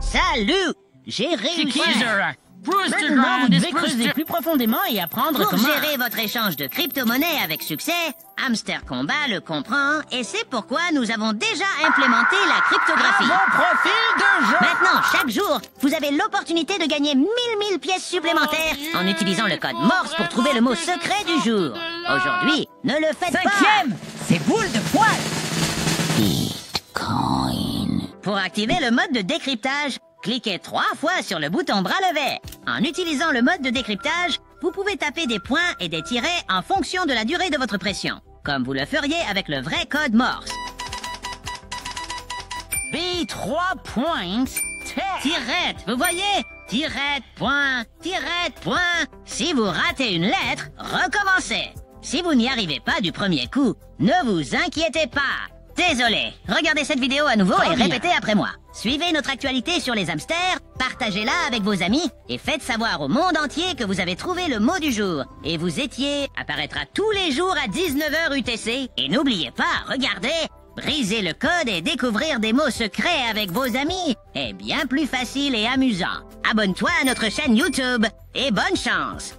Salut! J'ai réussi. Maintenant, vous devez creuser plus profondément et apprendre Pour comment... gérer votre échange de crypto-monnaies avec succès, Hamster Combat le comprend et c'est pourquoi nous avons déjà implémenté la cryptographie. Mon profil de jeu. Maintenant, chaque jour, vous avez l'opportunité de gagner 1000 000 pièces supplémentaires en utilisant le code Morse pour trouver le mot secret du jour. Aujourd'hui, ne le faites Cinquième, c'est Pour activer le mode de décryptage, cliquez trois fois sur le bouton bras levé. En utilisant le mode de décryptage, vous pouvez taper des points et des tirets en fonction de la durée de votre pression, comme vous le feriez avec le vrai code Morse. B3 points, Tirette, vous voyez? Tirette, point, tirette, point. Si vous ratez une lettre, recommencez. Si vous n'y arrivez pas du premier coup, ne vous inquiétez pas. Désolé, regardez cette vidéo à nouveau et répétez après moi. Suivez notre actualité sur les hamsters, partagez-la avec vos amis et faites savoir au monde entier que vous avez trouvé le mot du jour. Et vous étiez apparaîtra tous les jours à 19h UTC. Et n'oubliez pas, regardez, briser le code et découvrir des mots secrets avec vos amis est bien plus facile et amusant. Abonne-toi à notre chaîne YouTube et bonne chance